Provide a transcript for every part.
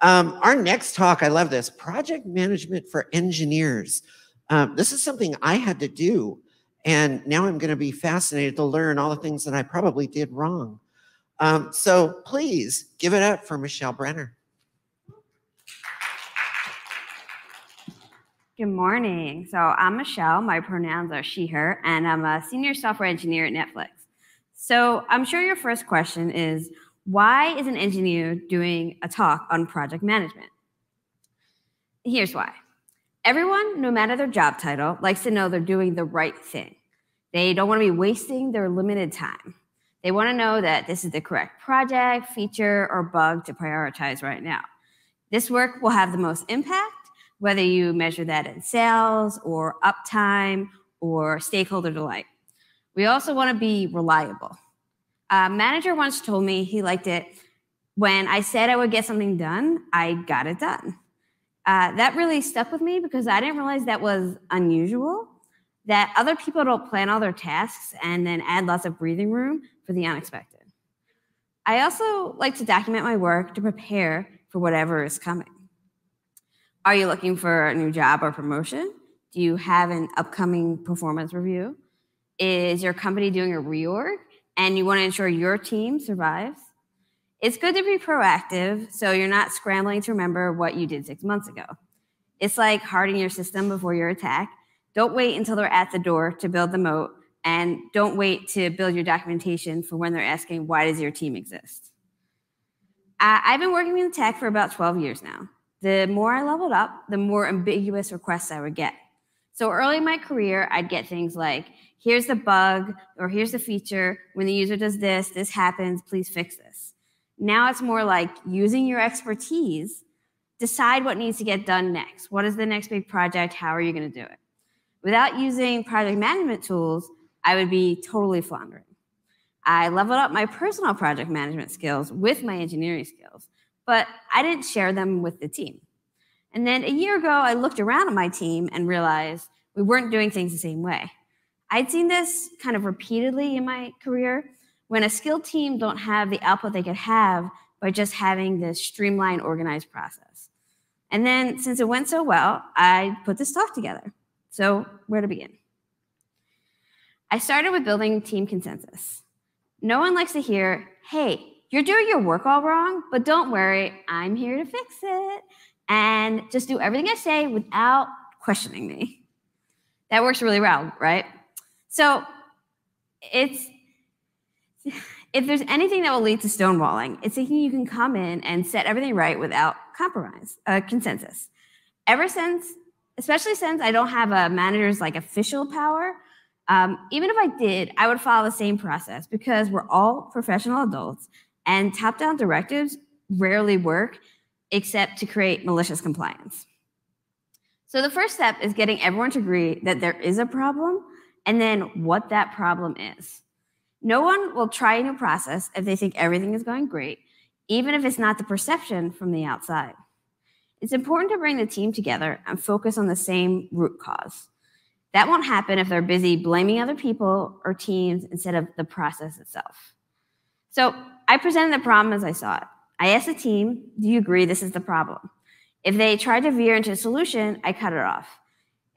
Um, our next talk, I love this project management for engineers. Um, this is something I had to do, and now I'm going to be fascinated to learn all the things that I probably did wrong. Um, so please give it up for Michelle Brenner. Good morning. So I'm Michelle. My pronouns are she, her, and I'm a senior software engineer at Netflix. So I'm sure your first question is why is an engineer doing a talk on project management? Here's why. Everyone, no matter their job title, likes to know they're doing the right thing. They don't want to be wasting their limited time. They want to know that this is the correct project, feature, or bug to prioritize right now. This work will have the most impact, whether you measure that in sales or uptime or stakeholder delight. We also want to be reliable. A manager once told me he liked it when I said I would get something done, I got it done. Uh, that really stuck with me because I didn't realize that was unusual, that other people don't plan all their tasks and then add lots of breathing room for the unexpected. I also like to document my work to prepare for whatever is coming. Are you looking for a new job or promotion? Do you have an upcoming performance review? Is your company doing a reorg? And you want to ensure your team survives, it's good to be proactive so you're not scrambling to remember what you did six months ago. It's like hardening your system before your attack. Don't wait until they're at the door to build the moat, and don't wait to build your documentation for when they're asking, why does your team exist? I've been working in tech for about 12 years now. The more I leveled up, the more ambiguous requests I would get. So early in my career, I'd get things like, here's the bug or here's the feature. When the user does this, this happens, please fix this. Now it's more like using your expertise, decide what needs to get done next. What is the next big project? How are you going to do it? Without using project management tools, I would be totally floundering. I leveled up my personal project management skills with my engineering skills, but I didn't share them with the team. And then a year ago, I looked around at my team and realized we weren't doing things the same way. I'd seen this kind of repeatedly in my career when a skilled team don't have the output they could have by just having this streamlined, organized process. And then since it went so well, I put this talk together. So where to begin? I started with building team consensus. No one likes to hear, hey, you're doing your work all wrong, but don't worry, I'm here to fix it. And just do everything I say without questioning me. That works really well, right? So it's if there's anything that will lead to stonewalling, it's thinking you can come in and set everything right without compromise, uh, consensus. Ever since, especially since I don't have a manager's like official power, um, even if I did, I would follow the same process because we're all professional adults and top-down directives rarely work except to create malicious compliance. So the first step is getting everyone to agree that there is a problem and then what that problem is. No one will try a new process if they think everything is going great, even if it's not the perception from the outside. It's important to bring the team together and focus on the same root cause. That won't happen if they're busy blaming other people or teams instead of the process itself. So I presented the problem as I saw it. I asked the team, do you agree this is the problem? If they tried to veer into a solution, I cut it off.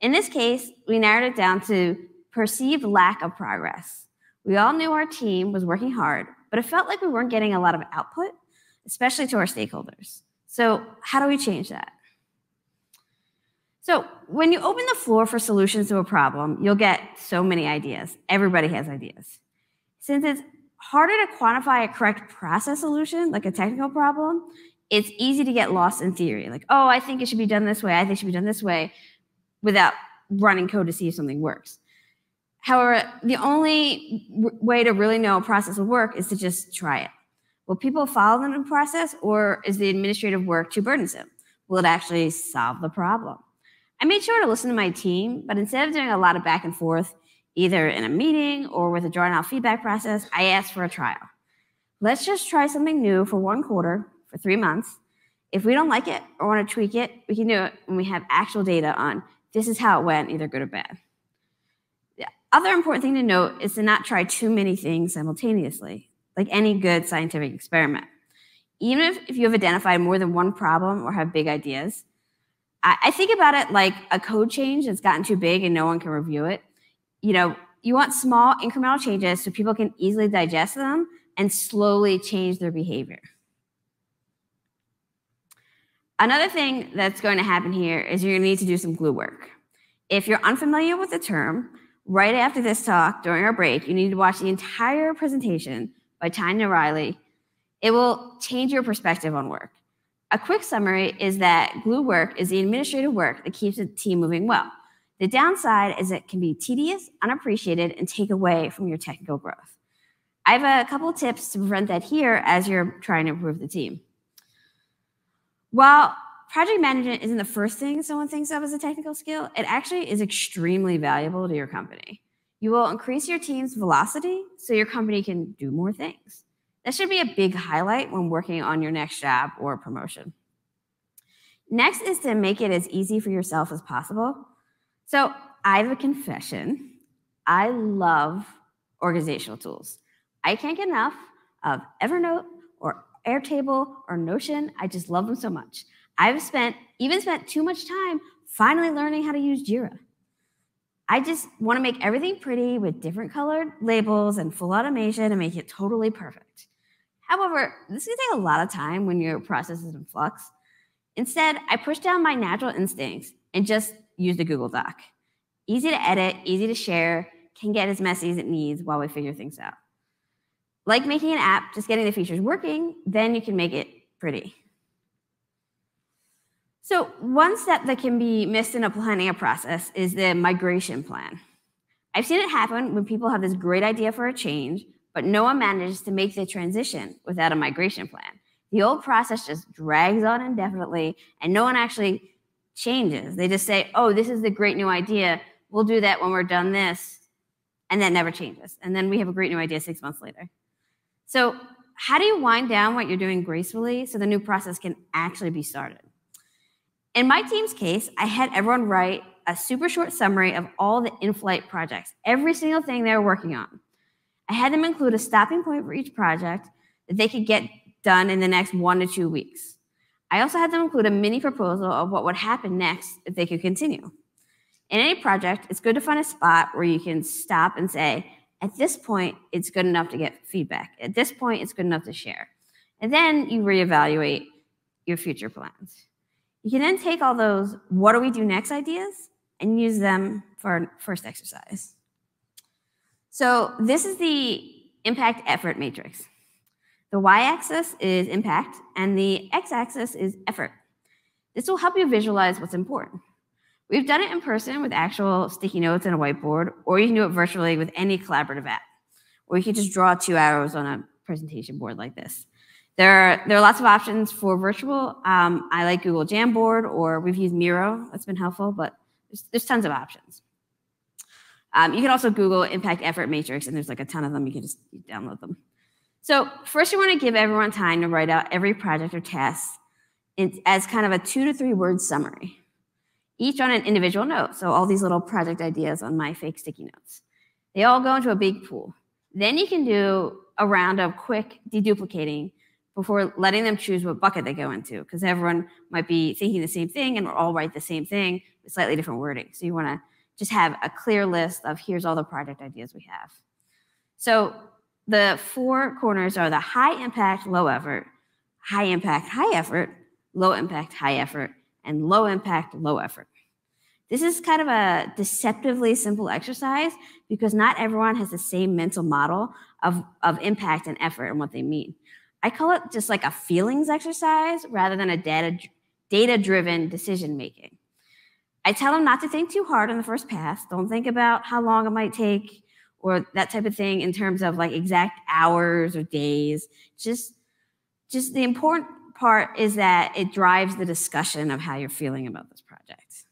In this case, we narrowed it down to perceived lack of progress. We all knew our team was working hard, but it felt like we weren't getting a lot of output, especially to our stakeholders. So, how do we change that? So, when you open the floor for solutions to a problem, you'll get so many ideas. Everybody has ideas. Since it's harder to quantify a correct process solution, like a technical problem, it's easy to get lost in theory. Like, oh, I think it should be done this way, I think it should be done this way, without running code to see if something works. However, the only way to really know a process will work is to just try it. Will people follow the new process or is the administrative work too burdensome? Will it actually solve the problem? I made sure to listen to my team, but instead of doing a lot of back and forth, either in a meeting or with a drawn out feedback process, I asked for a trial. Let's just try something new for one quarter, for three months. If we don't like it or want to tweak it, we can do it when we have actual data on this is how it went, either good or bad other important thing to note is to not try too many things simultaneously, like any good scientific experiment. even if, if you have identified more than one problem or have big ideas. I, I think about it like a code change that's gotten too big and no one can review it. You know, you want small incremental changes so people can easily digest them and slowly change their behavior. Another thing that's going to happen here is you're going to need to do some glue work. If you're unfamiliar with the term, right after this talk, during our break, you need to watch the entire presentation by Tanya Reilly. It will change your perspective on work. A quick summary is that glue work is the administrative work that keeps the team moving well. The downside is it can be tedious, unappreciated, and take away from your technical growth. I have a couple tips to prevent that here as you're trying to improve the team. While project management isn't the first thing someone thinks of as a technical skill, it actually is extremely valuable to your company. You will increase your team's velocity so your company can do more things. That should be a big highlight when working on your next job or promotion. Next is to make it as easy for yourself as possible. So I have a confession. I love organizational tools. I can't get enough of Evernote or Airtable or Notion. I just love them so much. I've spent even spent too much time finally learning how to use Jira. I just want to make everything pretty with different colored labels and full automation and make it totally perfect. However, this can take a lot of time when your process is in flux. Instead, I push down my natural instincts and just use the Google Doc. Easy to edit, easy to share, can get as messy as it needs while we figure things out. Like making an app, just getting the features working, then you can make it pretty. So one step that can be missed in a planning a process is the migration plan. I've seen it happen when people have this great idea for a change, but no one manages to make the transition without a migration plan. The old process just drags on indefinitely, and no one actually changes. They just say, oh, this is the great new idea. We'll do that when we're done this. And that never changes. And then we have a great new idea six months later. So, how do you wind down what you're doing gracefully so the new process can actually be started? In my team's case, I had everyone write a super short summary of all the in flight projects, every single thing they were working on. I had them include a stopping point for each project that they could get done in the next one to two weeks. I also had them include a mini proposal of what would happen next if they could continue. In any project, it's good to find a spot where you can stop and say, at this point, it's good enough to get feedback. At this point, it's good enough to share. And then you reevaluate your future plans. You can then take all those what do we do next ideas and use them for our first exercise. So this is the impact effort matrix. The y-axis is impact and the x-axis is effort. This will help you visualize what's important. We've done it in person with actual sticky notes and a whiteboard, or you can do it virtually with any collaborative app. Or you can just draw two arrows on a presentation board like this. There are, there are lots of options for virtual. Um, I like Google Jamboard, or we've used Miro. That's been helpful, but there's, there's tons of options. Um, you can also Google Impact Effort Matrix, and there's like a ton of them. You can just download them. So first, you want to give everyone time to write out every project or task in, as kind of a two to three word summary each on an individual note. So all these little project ideas on my fake sticky notes. They all go into a big pool. Then you can do a round of quick deduplicating before letting them choose what bucket they go into, because everyone might be thinking the same thing and all write the same thing with slightly different wording. So you want to just have a clear list of here's all the project ideas we have. So the four corners are the high impact, low effort, high impact, high effort, low impact, high effort, and low impact, low effort. This is kind of a deceptively simple exercise because not everyone has the same mental model of, of impact and effort and what they mean. I call it just like a feelings exercise rather than a data, data driven decision making. I tell them not to think too hard on the first pass. Don't think about how long it might take or that type of thing in terms of like exact hours or days. Just, just the important part is that it drives the discussion of how you're feeling about this project.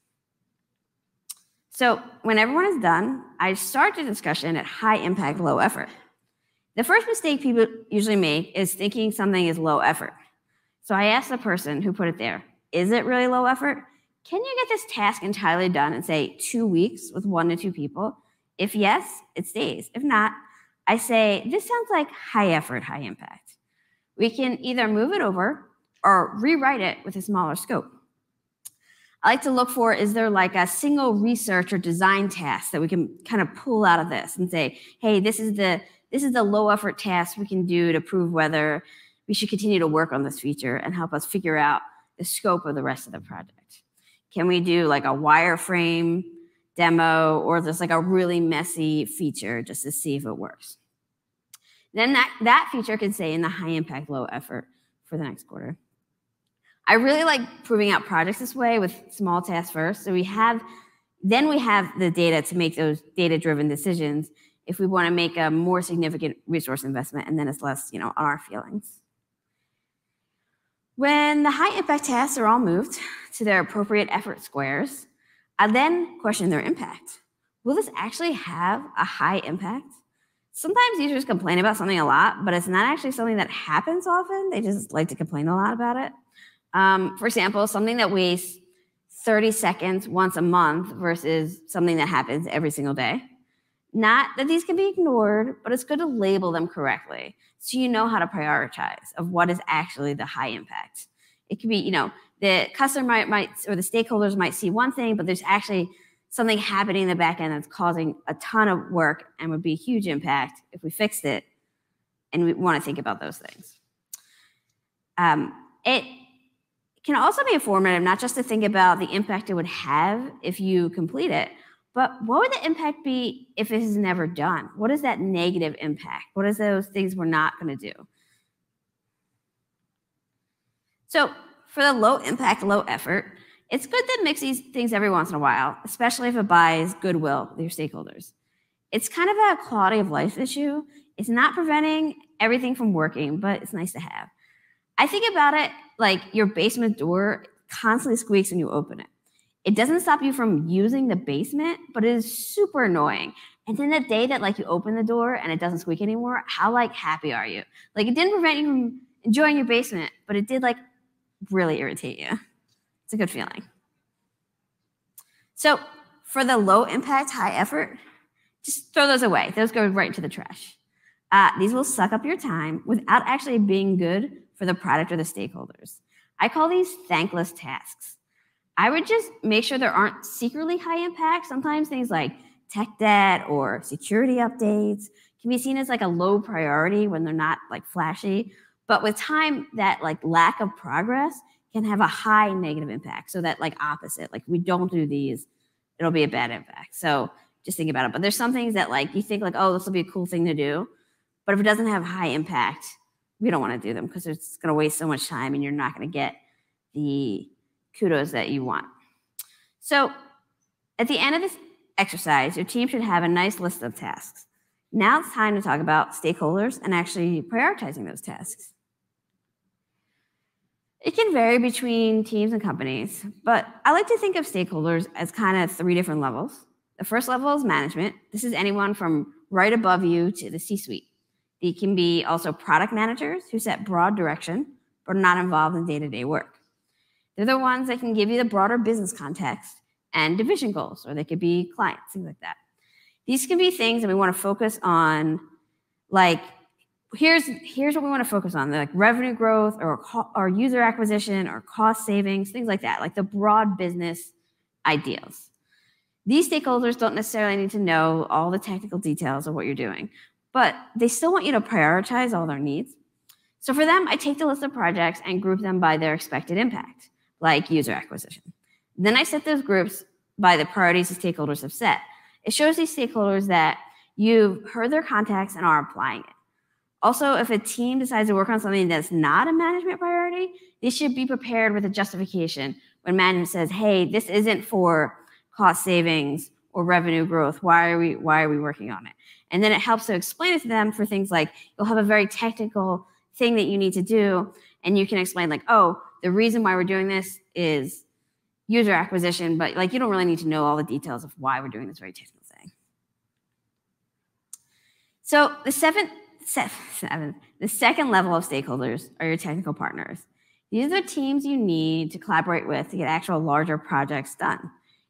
So when everyone is done, I start the discussion at high impact, low effort. The first mistake people usually make is thinking something is low effort. So I ask the person who put it there, is it really low effort? Can you get this task entirely done in, say, two weeks with one to two people? If yes, it stays. If not, I say, this sounds like high effort, high impact. we can either move it over or rewrite it with a smaller scope. I like to look for is there like a single research or design task that we can kind of pull out of this and say, hey, this is the this is the low effort task we can do to prove whether we should continue to work on this feature and help us figure out the scope of the rest of the project. Can we do like a wireframe demo or just like a really messy feature just to see if it works? Then that, that feature can stay in the high impact, low effort for the next quarter. I really like proving out projects this way with small tasks first. So we have, then we have the data to make those data driven decisions if we want to make a more significant resource investment and then it's less, you know, our feelings. When the high impact tasks are all moved to their appropriate effort squares, I then question their impact. Will this actually have a high impact? Sometimes users complain about something a lot, but it's not actually something that happens often. They just like to complain a lot about it. Um, for example, something that wastes 30 seconds once a month versus something that happens every single day. Not that these can be ignored, but it's good to label them correctly so you know how to prioritize of what is actually the high impact. It could be, you know, the customer might, might or the stakeholders might see one thing, but there's actually something happening in the back end that's causing a ton of work and would be a huge impact if we fixed it. And we want to think about those things. Um, it can also be informative, not just to think about the impact it would have if you complete it, but what would the impact be if it is never done? What is that negative impact? What is those things we're not going to do? So for the low impact, low effort, it's good to mix these things every once in a while, especially if it buys goodwill with your stakeholders. It's kind of a quality of life issue. It's not preventing everything from working, but it's nice to have. I think about it like your basement door constantly squeaks when you open it. It doesn't stop you from using the basement, but it is super annoying. And then the day that like you open the door and it doesn't squeak anymore, how like happy are you? Like it didn't prevent you from enjoying your basement, but it did like really irritate you. It's a good feeling. So for the low impact, high effort, just throw those away. Those go right into the trash. Uh, these will suck up your time without actually being good for the product or the stakeholders. I call these thankless tasks. I would just make sure there aren't secretly high impact. Sometimes things like tech debt or security updates can be seen as like a low priority when they're not like flashy. But with time, that like lack of progress can have a high negative impact. So that like opposite, like we don't do these, it'll be a bad impact. So just think about it. But there's some things that like you think like, oh, this will be a cool thing to do. But if it doesn't have high impact, we don't want to do them because it's going to waste so much time and you're not going to get the kudos that you want. So at the end of this exercise, your team should have a nice list of tasks. Now it's time to talk about stakeholders and actually prioritizing those tasks. It can vary between teams and companies, but I like to think of stakeholders as kind of three different levels. The first level is management. This is anyone from right above you to the C suite. They can be also product managers who set broad direction but are not involved in day to day work. They're the ones that can give you the broader business context and division goals, or they could be clients, things like that. These can be things that we want to focus on, like here's here's what we want to focus on like revenue growth or or user acquisition or cost savings things like that like the broad business ideals these stakeholders don't necessarily need to know all the technical details of what you're doing but they still want you to prioritize all their needs. So for them, I take the list of projects and group them by their expected impact, like user acquisition. Then I set those groups by the priorities the stakeholders have set. It shows these stakeholders that you've heard their contacts and are applying it. Also, if a team decides to work on something that's not a management priority, they should be prepared with a justification when management says, hey, this isn't for cost savings or revenue growth. Why are we why are we working on it? And then it helps to explain it to them for things like you'll have a very technical thing that you need to do. And you can explain, like, oh, the reason why we're doing this is user acquisition, but like you don't really need to know all the details of why we're doing this very technical thing. So the seventh, seven, the second level of stakeholders are your technical partners. These are the teams you need to collaborate with to get actual larger projects done.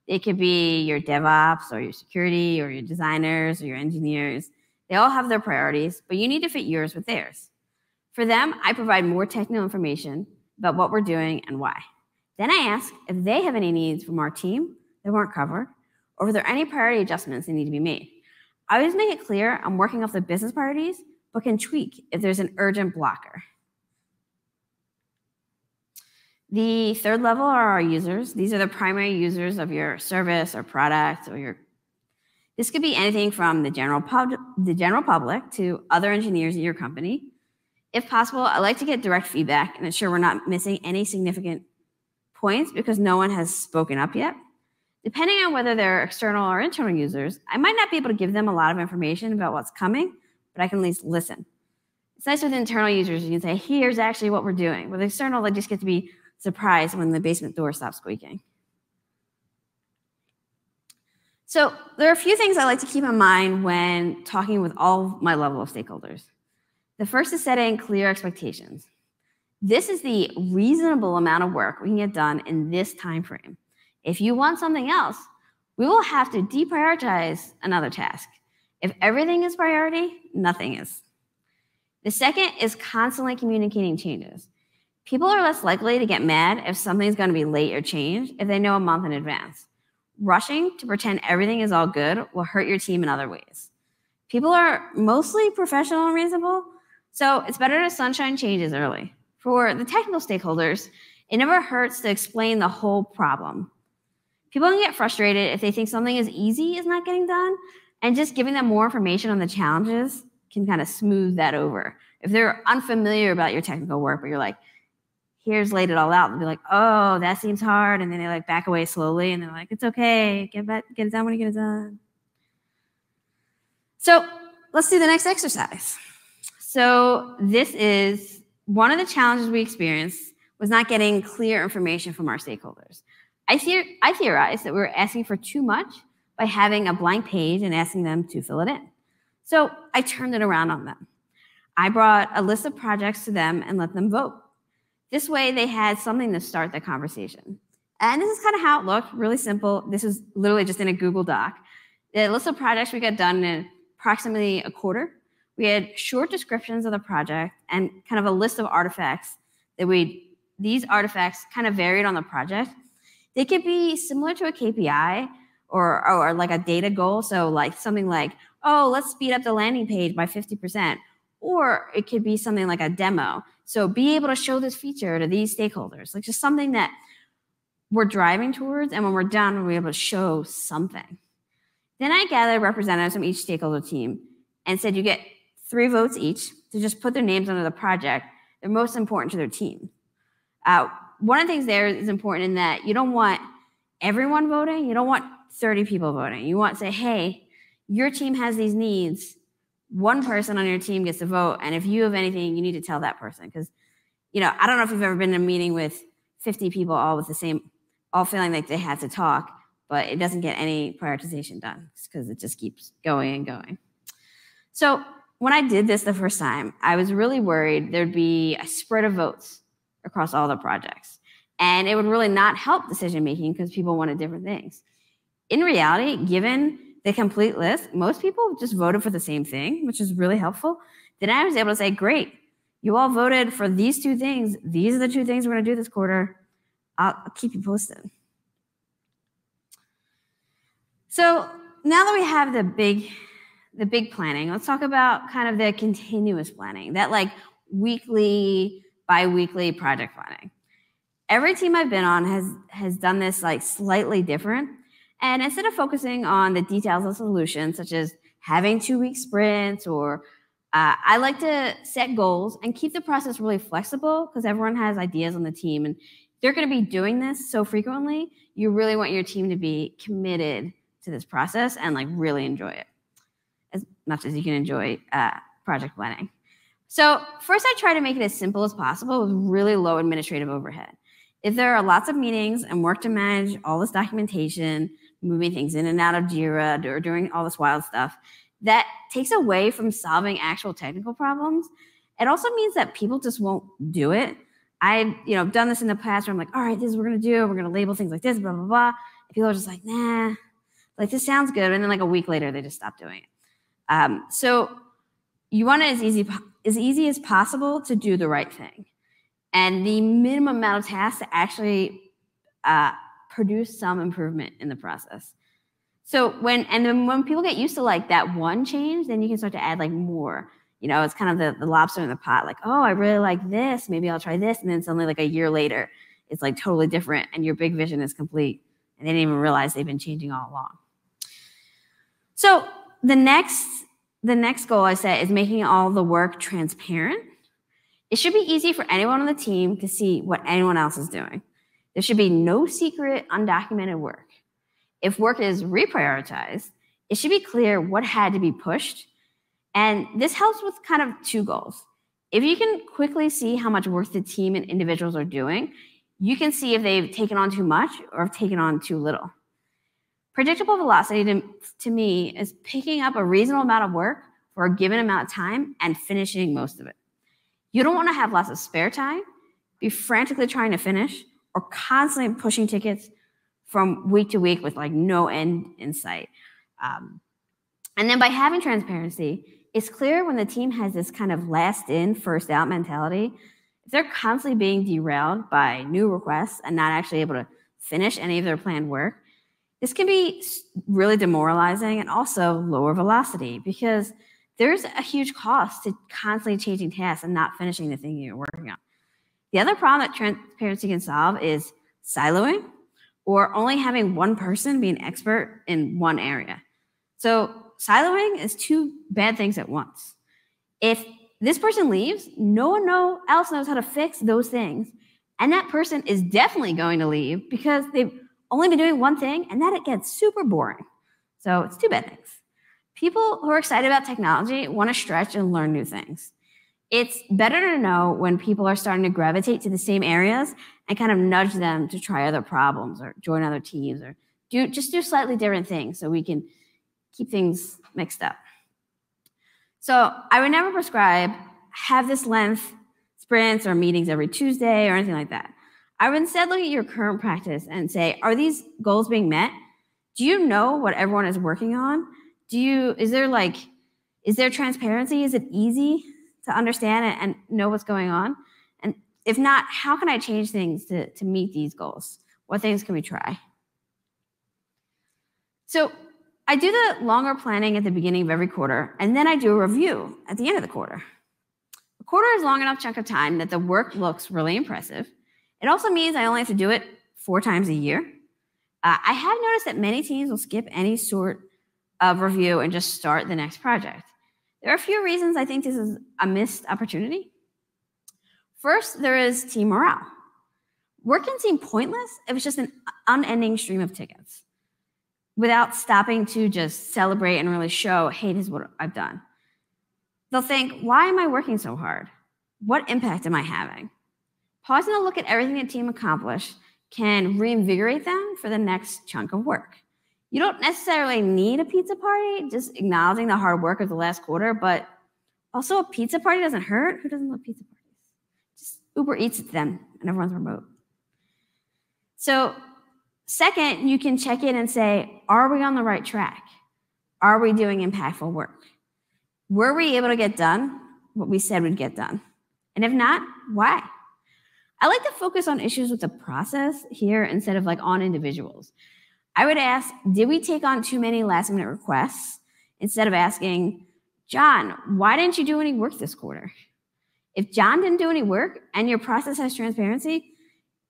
It could be your DevOps or your security or your designers or your engineers. They all have their priorities, but you need to fit yours with theirs. For them, I provide more technical information about what we're doing and why. Then I ask if they have any needs from our team that weren't covered, or if there are any priority adjustments that need to be made. I always make it clear I'm working off the business priorities, but can tweak if there's an urgent blocker. The third level are our users. These are the primary users of your service or product or your this could be anything from the general pub, the general public to other engineers in your company. If possible, I like to get direct feedback and ensure we're not missing any significant points because no one has spoken up yet. Depending on whether they're external or internal users, I might not be able to give them a lot of information about what's coming, but I can at least listen. It's nice with internal users, you can say, here's actually what we're doing. With external, they just get to be surprised when the basement door stops squeaking. So there are a few things I like to keep in mind when talking with all my level of stakeholders. The first is setting clear expectations. This is the reasonable amount of work we can get done in this time frame. If you want something else, we will have to deprioritize another task. If everything is priority, nothing is. The second is constantly communicating changes. People are less likely to get mad if something's going to be late or changed if they know a month in advance. Rushing to pretend everything is all good will hurt your team in other ways. People are mostly professional and reasonable, so it's better to sunshine changes early. For the technical stakeholders, it never hurts to explain the whole problem. People can get frustrated if they think something is easy is not getting done, and just giving them more information on the challenges can kind of smooth that over. If they're unfamiliar about your technical work, but you're like, here's laid it all out, they'll be like, oh, that seems hard, and then they like back away slowly, and they're like, it's okay, get back, get it done when you get it done. So let's do the next exercise. So this is one of the challenges we experienced was not getting clear information from our stakeholders. I, theor- I theorized that we were asking for too much by having a blank page and asking them to fill it in. So I turned it around on them. I brought a list of projects to them and let them vote. This way, they had something to start the conversation. And this is kind of how it looked really simple. This is literally just in a Google Doc. The list of projects we got done in approximately a quarter. We had short descriptions of the project and kind of a list of artifacts that we, these artifacts kind of varied on the project. They could be similar to a KPI or, or like a data goal. So like something like, oh, let's speed up the landing page by 50%. Or it could be something like a demo. So be able to show this feature to these stakeholders, like just something that we're driving towards. And when we're done, we're able to show something. Then I gathered representatives from each stakeholder team and said, you get three votes each to just put their names under the project. They're most important to their team. Uh, one of the things there is important in that you don't want everyone voting. You don't want 30 people voting. You want to say, hey, your team has these needs. One person on your team gets to vote. And if you have anything, you need to tell that person. Because, you know, I don't know if you've ever been in a meeting with 50 people all with the same, all feeling like they had to talk, but it doesn't get any prioritization done because it just keeps going and going. So when I did this the first time, I was really worried there'd be a spread of votes across all the projects. And it would really not help decision making because people wanted different things in reality, given the complete list, most people just voted for the same thing, which is really helpful. Then I was able to say, great, you all voted for these two things. These are the two things we're going to do this quarter. I'll, keep you posted. So now that we have the big, the big planning, let's talk about kind of the continuous planning, that like weekly, bi-weekly project planning. Every team I've been on has has done this like slightly different. And instead of focusing on the details of solutions, such as having two week sprints, or uh, I like to set goals and keep the process really flexible because everyone has ideas on the team and they're going to be doing this so frequently. You really want your team to be committed to this process and like really enjoy it as much as you can enjoy uh, project planning. So, first, I try to make it as simple as possible with really low administrative overhead. If there are lots of meetings and work to manage all this documentation, moving things in and out of Jira or doing all this wild stuff, that takes away from solving actual technical problems. It also means that people just won't do it. I, you know, done this in the past where I'm like, all right, this is what we're gonna do. We're gonna label things like this, blah blah blah. And people are just like, nah, like this sounds good, and then like a week later they just stop doing it. Um, so you want it as easy as easy as possible to do the right thing and the minimum amount of tasks to actually uh, produce some improvement in the process. So when and then when people get used to like that one change, then you can start to add like more. You know, it's kind of the, the lobster in the pot, like, oh, I really like this. Maybe I'll try this. And then suddenly, like a year later, it's like totally different and your big vision is complete. And they didn't even realize they've been changing all along. So the next the next goal I set is making all the work transparent. It should be easy for anyone on the team to see what anyone else is doing. There should be no secret, undocumented work. If work is reprioritized, it should be clear what had to be pushed. And this helps with kind of two goals. If you can quickly see how much work the team and individuals are doing, you can see if they've taken on too much or have taken on too little. Predictable velocity to, to me is picking up a reasonable amount of work for a given amount of time and finishing most of it. You don't want to have lots of spare time, be frantically trying to finish, or constantly pushing tickets from week to week with like no end in sight. Um, and then by having transparency, it's clear when the team has this kind of last in, first out mentality. If they're constantly being derailed by new requests and not actually able to finish any of their planned work, this can be really demoralizing and also lower velocity because there's a huge cost to constantly changing tasks and not finishing the thing you're working on. The other problem that transparency can solve is siloing or only having one person be an expert in one area. So siloing is two bad things at once. If this person leaves, no one else knows how to fix those things. And that person is definitely going to leave because they've only been doing one thing, and that it gets super boring. So it's two bad things. People who are excited about technology want to stretch and learn new things. It's better to know when people are starting to gravitate to the same areas and kind of nudge them to try other problems or join other teams or do just do slightly different things so we can keep things mixed up. So I would never prescribe have this length sprints or meetings every Tuesday or anything like that. I would instead look at your current practice and say, are these goals being met? Do you know what everyone is working on? Do you, is there like, is there transparency? Is it easy to understand it and know what's going on? And if not, how can I change things to, to meet these goals? What things can we try? So I do the longer planning at the beginning of every quarter, and then I do a review at the end of the quarter. A quarter is long enough chunk of time that the work looks really impressive it also means I only have to do it four times a year. Uh, I have noticed that many teams will skip any sort of review and just start the next project. There are a few reasons I think this is a missed opportunity. First, there is team morale. Work can seem pointless if it's just an unending stream of tickets without stopping to just celebrate and really show, hey, this is what I've done. They'll think, why am I working so hard? What impact am I having? Pausing to look at everything the team accomplished can reinvigorate them for the next chunk of work. You don't necessarily need a pizza party, just acknowledging the hard work of the last quarter, but also a pizza party doesn't hurt. Who doesn't love pizza parties? Just Uber Eats it then, and everyone's remote. So, second, you can check in and say, are we on the right track? Are we doing impactful work? Were we able to get done what we said we'd get done? And if not, why? I like to focus on issues with the process here instead of like on individuals. I would ask, did we take on too many last minute requests? Instead of asking, John, why didn't you do any work this quarter? If John didn't do any work and your process has transparency,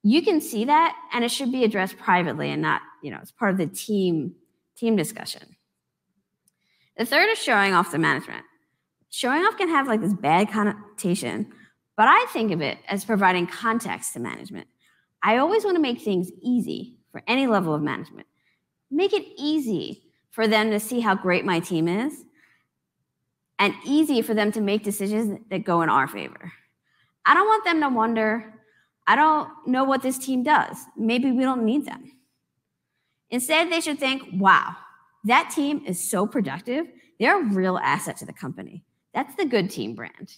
you can see that and it should be addressed privately and not, you know, as part of the team team discussion. The third is showing off the management. Showing off can have like this bad connotation but I think of it as providing context to management. I always want to make things easy for any level of management. Make it easy for them to see how great my team is and easy for them to make decisions that go in our favor. I don't want them to wonder, I don't know what this team does. Maybe we don't need them. Instead, they should think, wow, that team is so productive. They're a real asset to the company. That's the good team brand.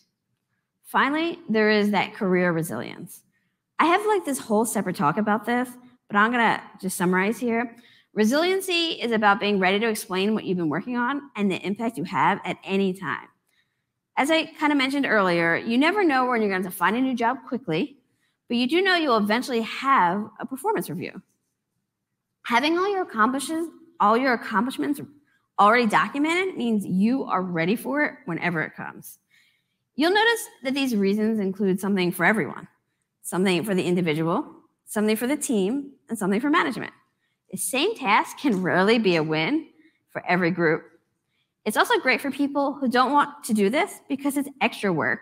Finally, there is that career resilience. I have like this whole separate talk about this, but I'm going to just summarize here. Resiliency is about being ready to explain what you've been working on and the impact you have at any time. As I kind of mentioned earlier, you never know when you're going to find a new job quickly, but you do know you'll eventually have a performance review. Having all your accomplishments, all your accomplishments already documented means you are ready for it whenever it comes. You'll notice that these reasons include something for everyone, something for the individual, something for the team, and something for management. The same task can rarely be a win for every group. It's also great for people who don't want to do this because it's extra work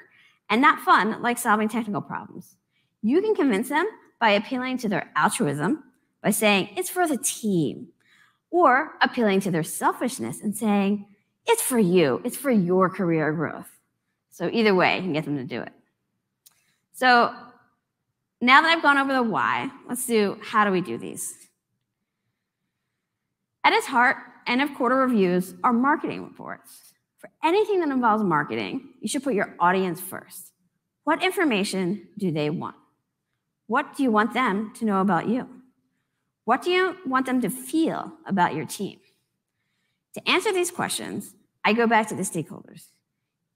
and not fun like solving technical problems. You can convince them by appealing to their altruism by saying it's for the team, or appealing to their selfishness and saying it's for you, it's for your career growth. So either way, you can get them to do it. So now that I've gone over the why, let's do how do we do these? At its heart, end of quarter reviews are marketing reports. For anything that involves marketing, you should put your audience first. What information do they want? What do you want them to know about you? What do you want them to feel about your team? To answer these questions, I go back to the stakeholders.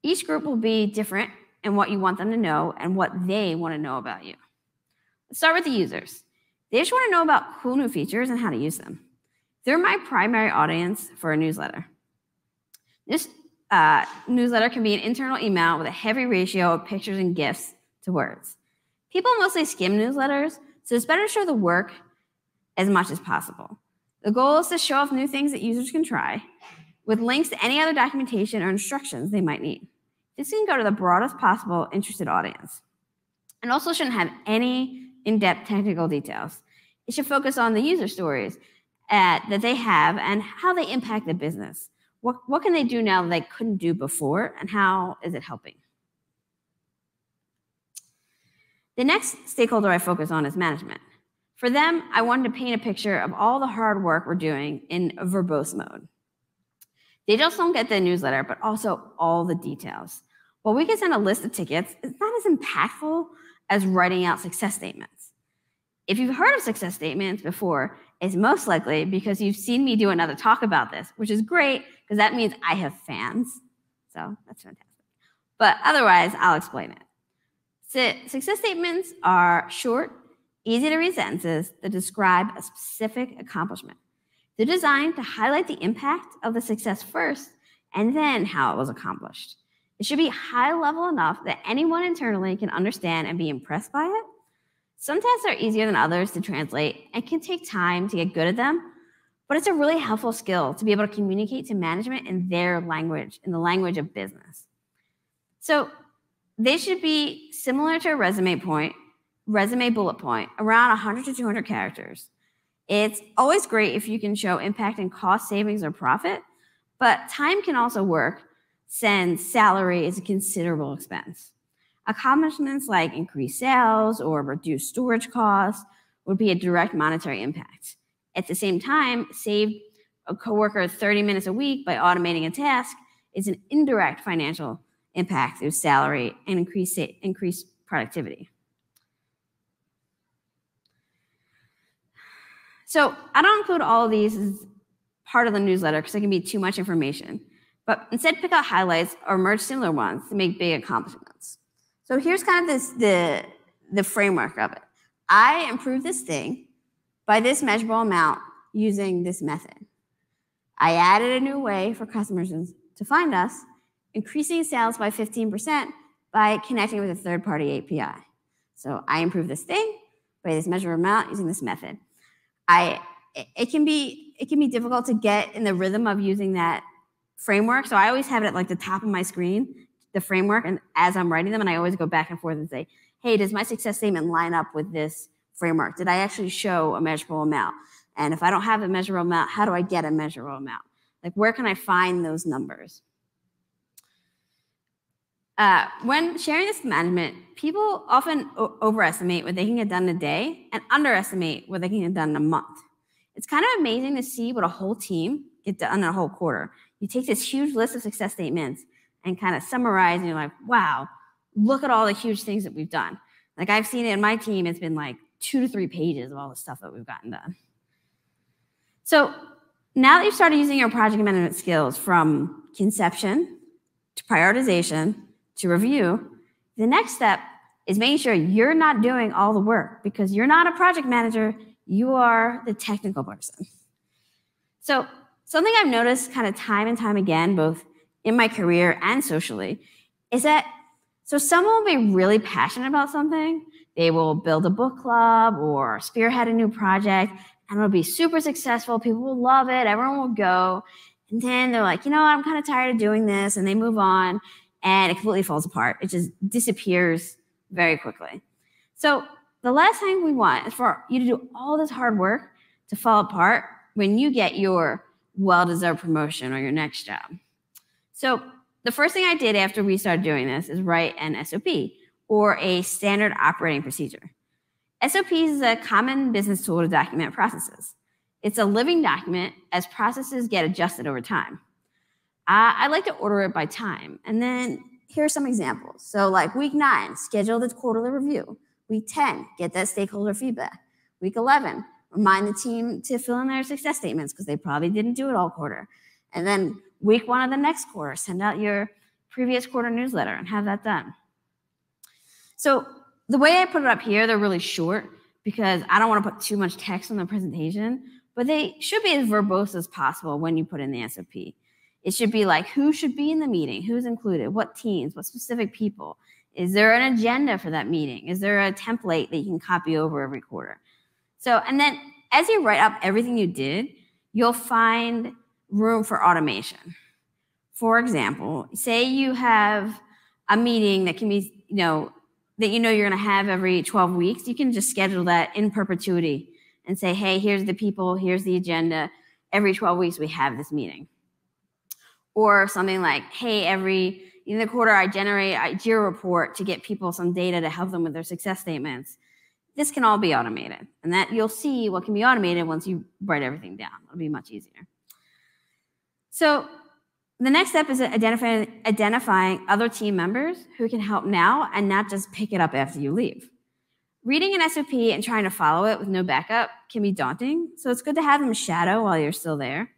Each group will be different in what you want them to know and what they want to know about you. Let's start with the users. They just want to know about cool new features and how to use them. They're my primary audience for a newsletter. This uh, newsletter can be an internal email with a heavy ratio of pictures and GIFs to words. People mostly skim newsletters, so it's better to show the work as much as possible. The goal is to show off new things that users can try with links to any other documentation or instructions they might need. This can go to the broadest possible interested audience. And also shouldn't have any in-depth technical details. It should focus on the user stories uh, that they have and how they impact the business. What, what can they do now that they couldn't do before, and how is it helping? The next stakeholder I focus on is management. For them, I wanted to paint a picture of all the hard work we're doing in verbose mode. They just don't get the newsletter, but also all the details. While we can send a list of tickets, it's not as impactful as writing out success statements. If you've heard of success statements before, it's most likely because you've seen me do another talk about this, which is great because that means I have fans. So that's fantastic. But otherwise, I'll explain it. Success statements are short, easy to read sentences that describe a specific accomplishment. They're designed to highlight the impact of the success first and then how it was accomplished. It should be high level enough that anyone internally can understand and be impressed by it. Some tests are easier than others to translate and can take time to get good at them, but it's a really helpful skill to be able to communicate to management in their language, in the language of business. So they should be similar to a resume point resume bullet point around 100 to 200 characters. It's always great if you can show impact in cost savings or profit, but time can also work since salary is a considerable expense. Accomplishments like increased sales or reduced storage costs would be a direct monetary impact. At the same time, save a coworker 30 minutes a week by automating a task is an indirect financial impact through salary and increased, increased productivity. So I don't include all of these as part of the newsletter because it can be too much information, but instead pick out highlights or merge similar ones to make big accomplishments. So here's kind of this the, the framework of it. I improved this thing by this measurable amount using this method. I added a new way for customers to find us, increasing sales by 15% by connecting with a third-party API. So I improved this thing by this measurable amount using this method. I it can be it can be difficult to get in the rhythm of using that framework. So I always have it at like the top of my screen, the framework, and as I'm writing them, and I always go back and forth and say, "Hey, does my success statement line up with this framework? Did I actually show a measurable amount? And if I don't have a measurable amount, how do I get a measurable amount? Like, where can I find those numbers?" Uh, when sharing this management, people often overestimate what they can get done in a day and underestimate what they can get done in a month. It's kind of amazing to see what a whole team get done in a whole quarter. You take this huge list of success statements and kind of summarize, and you're like, wow, look at all the huge things that we've done. Like I've seen it in my team, it's been like two to three pages of all the stuff that we've gotten done. So now that you've started using your project management skills from conception to prioritization to review. The next step is making sure you're not doing all the work because you're not a project manager, you are the technical person. So, something I've noticed kind of time and time again, both in my career and socially, is that so someone will be really passionate about something. They will build a book club or spearhead a new project, and it'll be super successful. People will love it. Everyone will go. And then they're like, you know, I'm kind of tired of doing this. And they move on and it completely falls apart. It just disappears very quickly. So the last thing we want is for you to do all this hard work to fall apart when you get your well-deserved promotion or your next job. So the first thing I did after we started doing this is write an SOP or a standard operating procedure. SOPs is a common business tool to document processes. It's a living document as processes get adjusted over time. I like to order it by time. And then here are some examples. So, like week nine, schedule the quarterly review. Week 10, get that stakeholder feedback. Week 11, remind the team to fill in their success statements because they probably didn't do it all quarter. And then week one of the next quarter, send out your previous quarter newsletter and have that done. So, the way I put it up here, they're really short because I don't want to put too much text on the presentation, but they should be as verbose as possible when you put in the SOP. It should be like who should be in the meeting, who's included, what teams, what specific people. Is there an agenda for that meeting? Is there a template that you can copy over every quarter? So, and then as you write up everything you did, you'll find room for automation. For example, say you have a meeting that can be, you know, that you know you're going to have every 12 weeks, you can just schedule that in perpetuity and say, hey, here's the people, here's the agenda. Every 12 weeks, we have this meeting or something like, hey, every in the quarter I generate a Jira report to get people some data to help them with their success statements. This can all be automated, and that you'll see what can be automated once you write everything down. It'll be much easier. So the next step is identifying, identifying other team members who can help now and not just pick it up after you leave. Reading an SOP and trying to follow it with no backup can be daunting, so it's good to have them shadow while you're still there.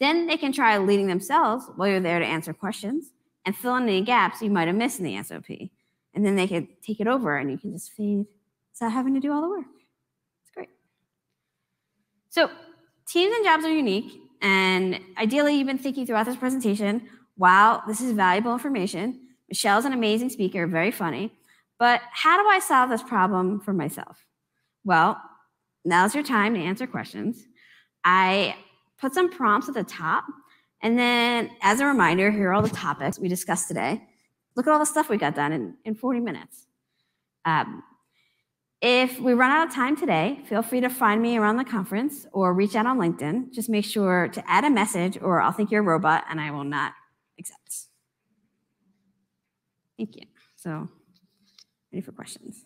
Then they can try leading themselves while you're there to answer questions and fill in any gaps you might have missed in the SOP. And then they can take it over and you can just feed without having to do all the work. It's great. So teams and jobs are unique. And ideally, you've been thinking throughout this presentation, wow, this is valuable information. Michelle's an amazing speaker, very funny. But how do I solve this problem for myself? Well, now's your time to answer questions. I put some prompts at the top. And then, as a reminder, here are all the topics we discussed today. Look at all the stuff we got done in, in 40 minutes. Um, if we run out of time today, feel free to find me around the conference or reach out on LinkedIn. Just make sure to add a message, or I'll think you're a robot and I will not accept. Thank you. So, ready for questions?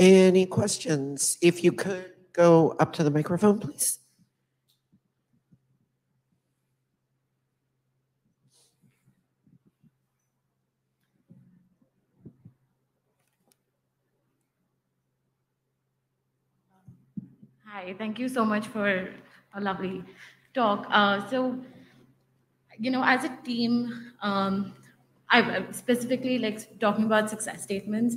Any questions? If you could go up to the microphone, please. Hi, thank you so much for a lovely talk. Uh, so, you know, as a team, um, I specifically like talking about success statements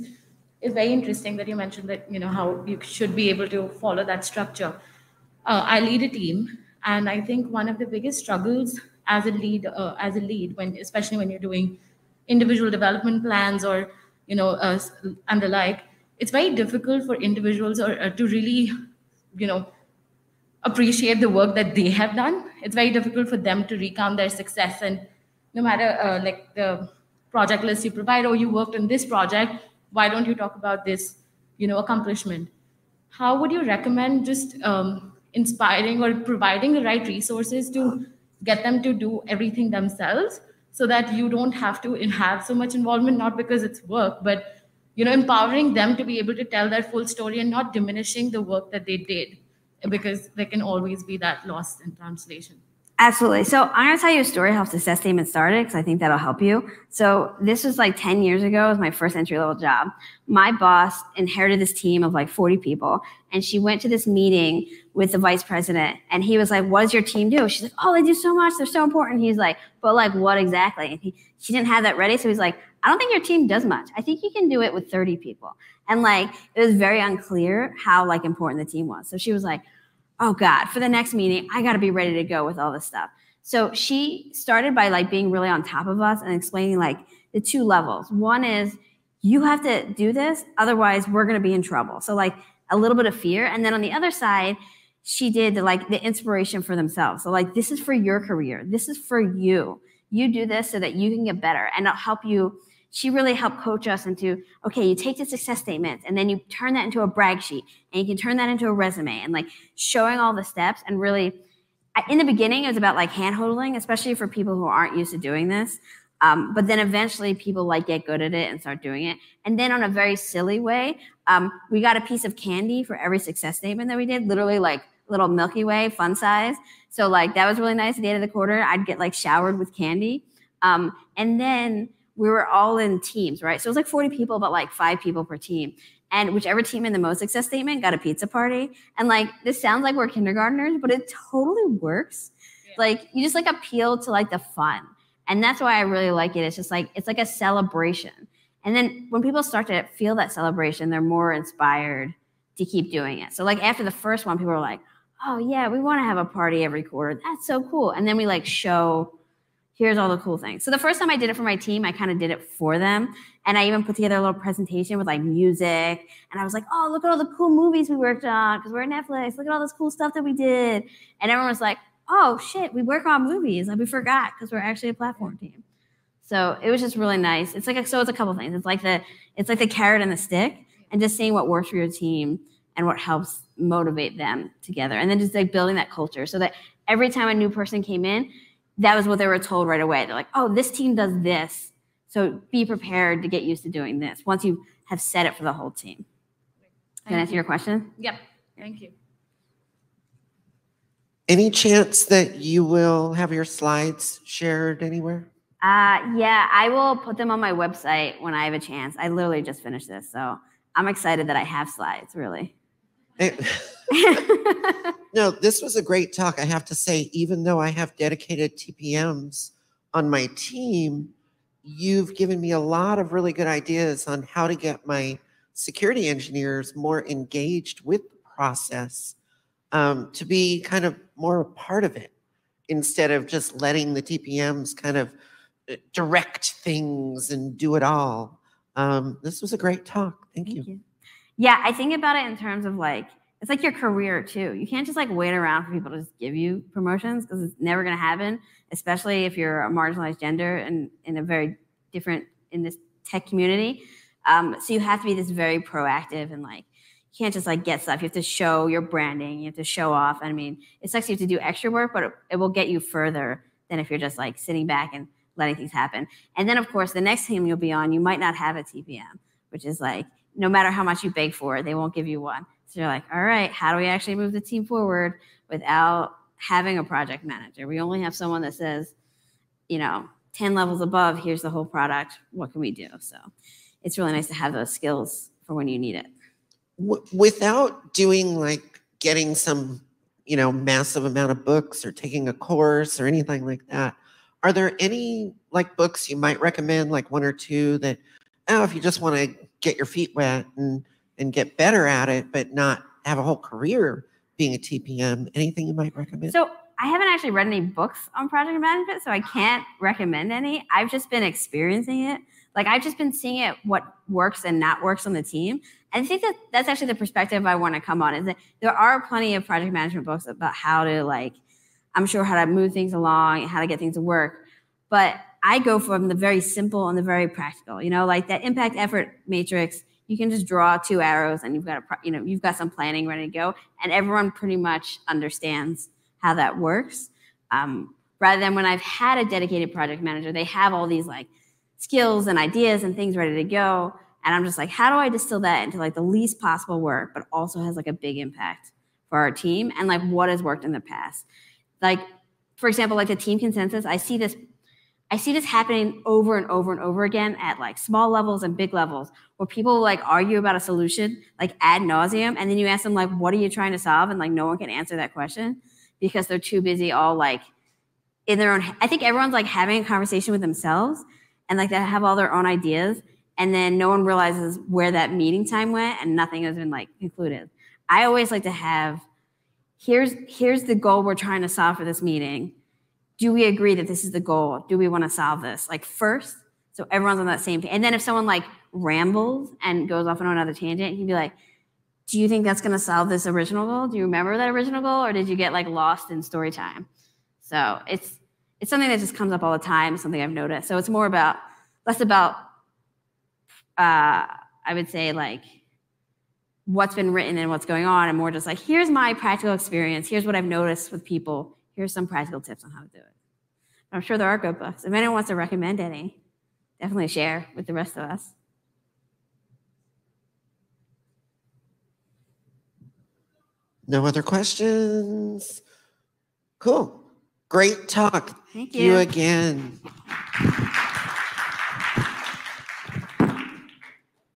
It's very interesting that you mentioned that you know how you should be able to follow that structure. Uh, I lead a team, and I think one of the biggest struggles as a lead, uh, as a lead, when especially when you're doing individual development plans or you know uh, and the like, it's very difficult for individuals or uh, to really, you know, appreciate the work that they have done. It's very difficult for them to recount their success, and no matter uh, like the project list you provide, or oh, you worked on this project. Why don't you talk about this you know accomplishment? How would you recommend just um, inspiring or providing the right resources to get them to do everything themselves so that you don't have to have so much involvement not because it's work but you know empowering them to be able to tell their full story and not diminishing the work that they did because there can always be that loss in translation Absolutely. So I'm going to tell you a story how success statement started because I think that'll help you. So this was like 10 years ago. It was my first entry level job. My boss inherited this team of like 40 people and she went to this meeting with the vice president and he was like, what does your team do? She's like, oh, they do so much. They're so important. He's like, but like what exactly? And he, she didn't have that ready. So he's like, I don't think your team does much. I think you can do it with 30 people. And like, it was very unclear how like important the team was. So she was like, oh God, for the next meeting, I got to be ready to go with all this stuff. So she started by like being really on top of us and explaining like the two levels. One is you have to do this, otherwise we're going to be in trouble. So like a little bit of fear. And then on the other side, she did the, like the inspiration for themselves. So like this is for your career. This is for you. You do this so that you can get better and it'll help you she really helped coach us into okay you take the success statement and then you turn that into a brag sheet and you can turn that into a resume and like showing all the steps and really in the beginning it was about like hand holding especially for people who aren't used to doing this. Um, but then eventually people like get good at it and start doing it. And then on a very silly way um, we got a piece of candy for every success statement that we did literally like little milky way fun size. So like that was really nice at the end of the quarter. I'd get like showered with candy. Um, and then we were all in teams, right? So it was like 40 people, but like five people per team. And whichever team in the most success statement got a pizza party. And like this sounds like we're kindergartners, but it totally works. Yeah. Like you just like appeal to like the fun. And that's why I really like it. It's just like it's like a celebration. And then when people start to feel that celebration, they're more inspired to keep doing it. So like after the first one, people were like, "Oh yeah, we want to have a party every quarter. That's so cool." And then we like show here's all the cool things. So the first time I did it for my team, I kind of did it for them. And I even put together a little presentation with like music. And I was like, oh, look at all the cool movies we worked on because we're at Netflix. Look at all this cool stuff that we did. And everyone was like, oh, shit, we work on movies. Like we forgot because we're actually a platform team. So it was just really nice. It's like, so it's a couple things. It's like the, it's like the carrot and the stick and just seeing what works for your team and what helps motivate them together. And then just like building that culture so that every time a new person came in, that was what they were told right away. They're like, oh, this team does this. So be prepared to get used to doing this once you have set it for the whole team. Can I answer your question? Yep. Thank you. Any chance that you will have your slides shared anywhere? Uh, yeah, I will put them on my website when I have a chance. I literally just finished this, so I'm excited that I have slides, really. no, this was a great talk. I have to say, even though I have dedicated TPMs on my team, you've given me a lot of really good ideas on how to get my security engineers more engaged with the process um, to be kind of more a part of it instead of just letting the TPMs kind of uh, direct things and do it all. Um, this was a great talk. Thank, Thank you. you. Yeah, I think about it in terms of like it's like your career too. You can't just like wait around for people to just give you promotions because it's never going to happen, especially if you're a marginalized gender and in a very different in this tech community. Um, so you have to be this very proactive and like you can't just like get stuff. You have to show your branding. You have to show off. And I mean, it sucks you have to do extra work, but it, it will get you further than if you're just like sitting back and letting things happen. And then of course, the next team you'll be on, you might not have a TPM, which is like no matter how much you beg for it, they won't give you one. So you're like, all right, how do we actually move the team forward without having a project manager? We only have someone that says, you know, 10 levels above, here's the whole product. What can we do? So it's really nice to have those skills for when you need it. Without doing like getting some, you know, massive amount of books or taking a course or anything like that, are there any like books you might recommend, like one or two that, oh, if you just want to get your feet wet and and get better at it, but not have a whole career being a TPM? Anything you might recommend? So I haven't actually read any books on project management, so I can't recommend any. I've just been experiencing it. Like I've just been seeing it what works and not works on the team. And I think that that's actually the perspective I want to come on is that there are plenty of project management books about how to like, I'm sure how to move things along and how to get things to work. But I go from the very simple and the very practical, you know, like that impact effort matrix you can just draw two arrows and you've got a you know you've got some planning ready to go. And everyone pretty much understands how that works. Um, rather than when i've had a dedicated project manager they have all these like skills and ideas and things ready to go. And i'm just like how do i distill that into like the least possible work but also has like a big impact for our team and like what has worked in the past? Like for example, like the team consensus, I see this I see this happening over and over and over again at like small levels and big levels where people like argue about a solution like ad nauseum and then you ask them like what are you trying to solve and like no one can answer that question because they're too busy all like in their own I think everyone's like having a conversation with themselves and like they have all their own ideas and then no one realizes where that meeting time went and nothing has been like concluded. I always like to have here's here's the goal we're trying to solve for this meeting do we agree that this is the goal? Do we want to solve this? Like first, so everyone's on that same page. And then if someone like rambles and goes off on another tangent, you'd be like, do you think that's going to solve this original goal? Do you remember that original goal, or did you get like lost in story time? So it's it's something that just comes up all the time. Something I've noticed. So it's more about less about uh, I would say like what's been written and what's going on, and more just like here's my practical experience. Here's what I've noticed with people here's some practical tips on how to do it. I'm sure there are good books. If anyone wants to recommend any, definitely share with the rest of us. No other questions? Cool. Great talk. Thank you. you again.